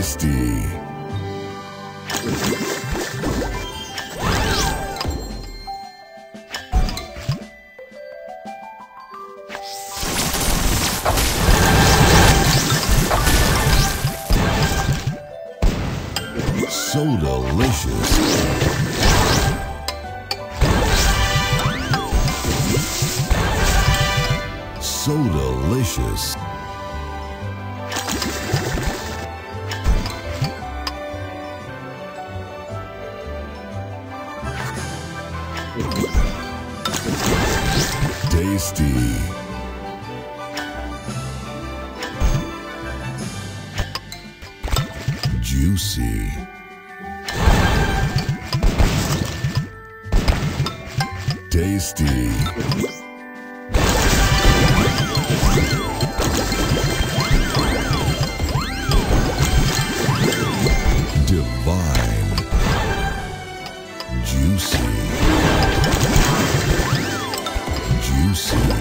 Tasty. So delicious. So delicious. Tasty. Juicy. Tasty. Divine. Juicy. Juicy.